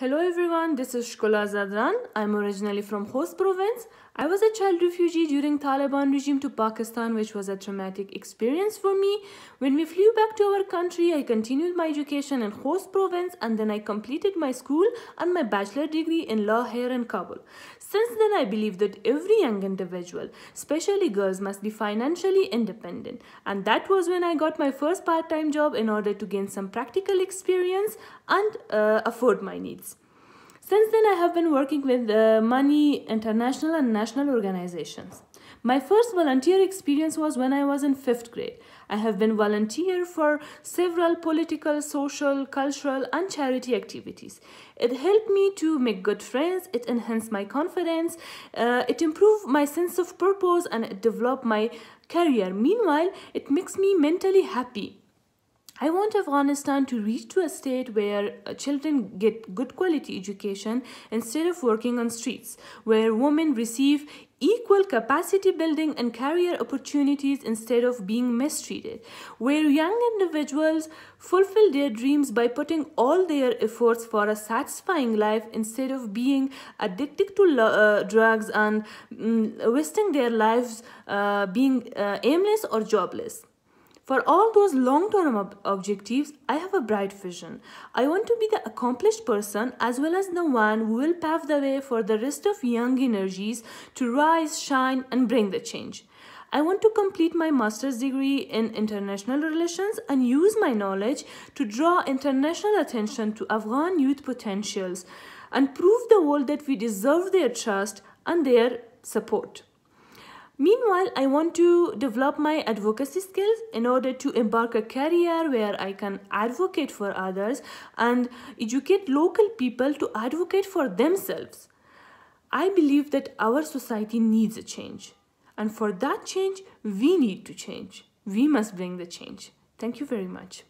Hello everyone, this is Shkula Zadran. I'm originally from Khost province. I was a child refugee during Taliban regime to Pakistan which was a traumatic experience for me. When we flew back to our country, I continued my education in Khost province and then I completed my school and my bachelor degree in law here in Kabul. Since then, I believe that every young individual, especially girls, must be financially independent. And that was when I got my first part-time job in order to gain some practical experience and uh, afford my needs. Since then, I have been working with uh, many international and national organizations. My first volunteer experience was when I was in fifth grade. I have been volunteer for several political, social, cultural, and charity activities. It helped me to make good friends, it enhanced my confidence, uh, it improved my sense of purpose, and it developed my career. Meanwhile, it makes me mentally happy I want Afghanistan to reach to a state where uh, children get good quality education instead of working on streets, where women receive equal capacity building and career opportunities instead of being mistreated, where young individuals fulfill their dreams by putting all their efforts for a satisfying life instead of being addicted to uh, drugs and mm, wasting their lives uh, being uh, aimless or jobless. For all those long-term ob objectives, I have a bright vision. I want to be the accomplished person as well as the one who will pave the way for the rest of young energies to rise, shine and bring the change. I want to complete my master's degree in international relations and use my knowledge to draw international attention to Afghan youth potentials and prove the world that we deserve their trust and their support. Meanwhile, I want to develop my advocacy skills in order to embark a career where I can advocate for others and educate local people to advocate for themselves. I believe that our society needs a change. And for that change, we need to change. We must bring the change. Thank you very much.